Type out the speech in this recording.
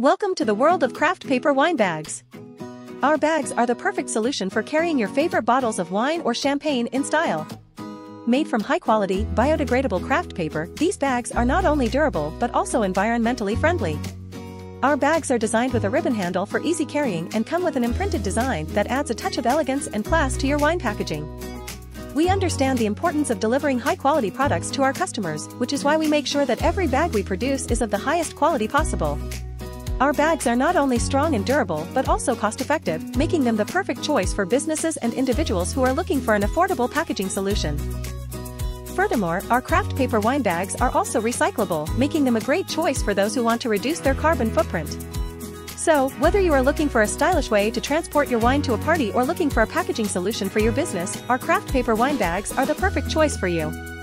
Welcome to the world of kraft paper wine bags. Our bags are the perfect solution for carrying your favorite bottles of wine or champagne in style. Made from high-quality, biodegradable kraft paper, these bags are not only durable but also environmentally friendly. Our bags are designed with a ribbon handle for easy carrying and come with an imprinted design that adds a touch of elegance and class to your wine packaging. We understand the importance of delivering high-quality products to our customers, which is why we make sure that every bag we produce is of the highest quality possible. Our bags are not only strong and durable but also cost-effective, making them the perfect choice for businesses and individuals who are looking for an affordable packaging solution. Furthermore, our kraft paper wine bags are also recyclable, making them a great choice for those who want to reduce their carbon footprint. So, whether you are looking for a stylish way to transport your wine to a party or looking for a packaging solution for your business, our kraft paper wine bags are the perfect choice for you.